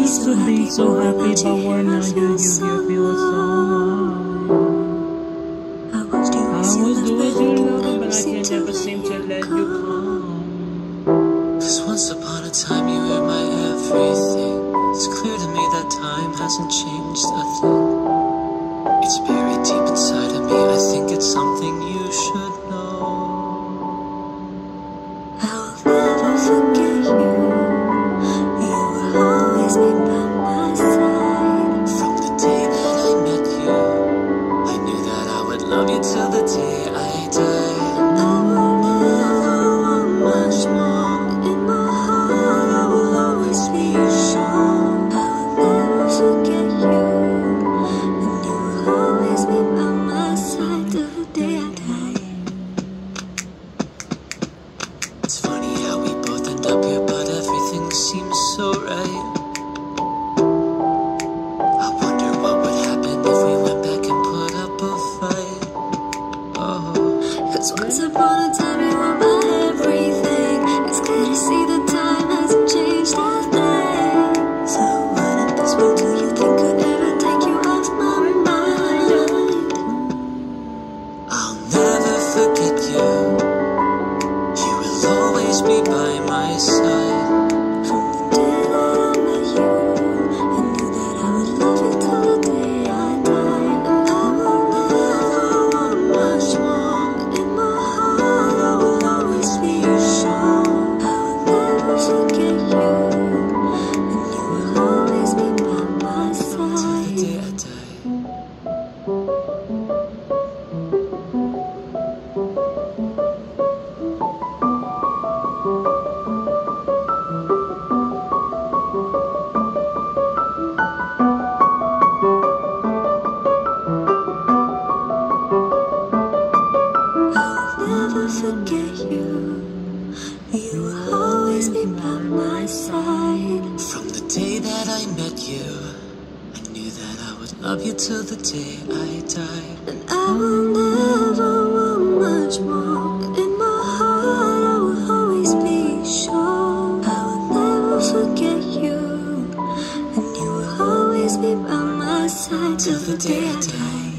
to be so happy, but when I you, you, you feel so I was I doing was you doing you love, but I can to never seem to let you come. Cause once upon a time you were my everything. It's clear to me that time hasn't changed a thing. It's buried deep inside of me. I think it's something you should know. I'll never forget you. You love you till the day once upon a time you were my everything. It's to see that time hasn't changed a thing. So what at this point do you think could ever take you off my mind? I'll never forget you. You will always be by my side. Forget you. You will always be by my side. From the day that I met you, I knew that I would love you till the day I die. And I will never want much more. In my heart, I will always be sure. I will never forget you. And you will always be by my side till the day I